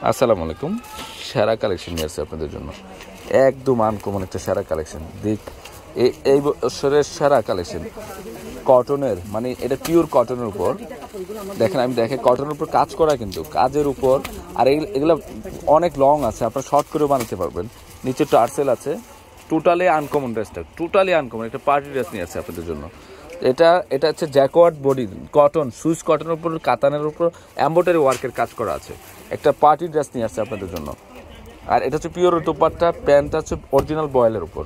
আসসালামু আলাইকুম। সেরা কালেকশন নিয়ে আসছে আপনাদের জন্য। একদম আনকমন একটা সেরা কালেকশন এ- এই বছরের সেরা কালেকশন কটনের মানে এটা পিওর কটনের উপর। দেখেন, আমি দেখে কটনের উপর কাজ করা কিন্তু কাজের উপর। আর এগুলো অনেক লং আছে, আপনারা শর্ট করেও বানাতে পারবেন। নিচে টার্সেল আছে। টোটালি আনকমন ড্রেসটা টোটালি আনকমন একটা পার্টি ড্রেস নিয়ে আছে আপনাদের জন্য। এটা এটা হচ্ছে জ্যাকওয়ার্ড বডি, কটন, সুইস কটনের উপর, কাতানের উপর এম্বোটারি ওয়ার্কের কাজ করা আছে। একটা পার্টি ড্রেস নিয়ে আসছে আপনাদের জন্য। আর এটা হচ্ছে পিওর দোপাট্টা প্যান্টটা হচ্ছে অরিজিনাল বয়েলের উপর।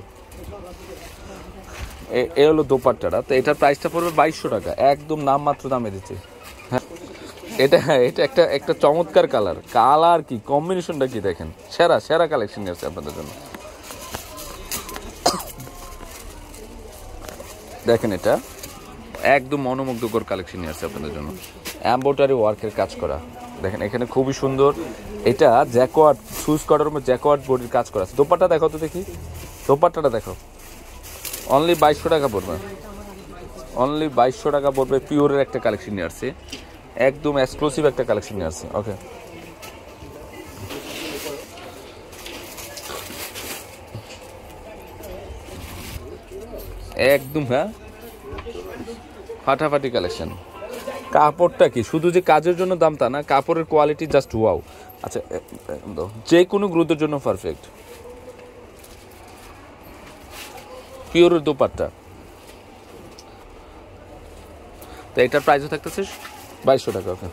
এ- হলো দোপাট্টাটা। তো এটার প্রাইসটা পড়বে বাইশশো টাকা। একদম নামমাত্র দামে দিচ্ছে। হ্যাঁ। এটা হ্যাঁ এটা একটা একটা চমৎকার কালার। কালার কি, কম্বিনেশনটা কি দেখেন? সেরা সেরা কালেকশন নিয়ে আসছে আপনাদের জন্য। দেখেন এটা। একদম মনোমুগ্ধকর কালেকশন নিয়ে আসছে আপনাদের জন্য। অ্যাম্বোটারি ওয়ার্কের কাজ করা। দেখেন, এখানে খুবই সুন্দর। এটা জ্যাকোয়ার্ড সুইচ কটার মধ্যে জ্যাকোয়ার্ড বডির কাজ করা আছে। দোপাট্টা দেখো তো দেখি। দোপাট্টাটা দেখো অনলি বাইশশো টাকা পড়বে। অনলি বাইশশো টাকা পড়বে। পিওরের একটা কালেকশন নিয়ে আসছে। একদম এক্সক্লুসিভ একটা কালেকশন নিয়ে আসছে। ওকে একদম হ্যাঁ? ফাটাফাটি কালেকশন কাপড়টা কি? শুধু যে কাজের জন্য দাম তা না, কাপড়ের কোয়ালিটি জাস্ট ওয়াও আচ্ছা। যে কোনো গ্রুপের জন্য পারফেক্ট পিওর দোপাট্টা। তো এটার প্রাইসও থাকতেছে বাইশশো টাকা ওকে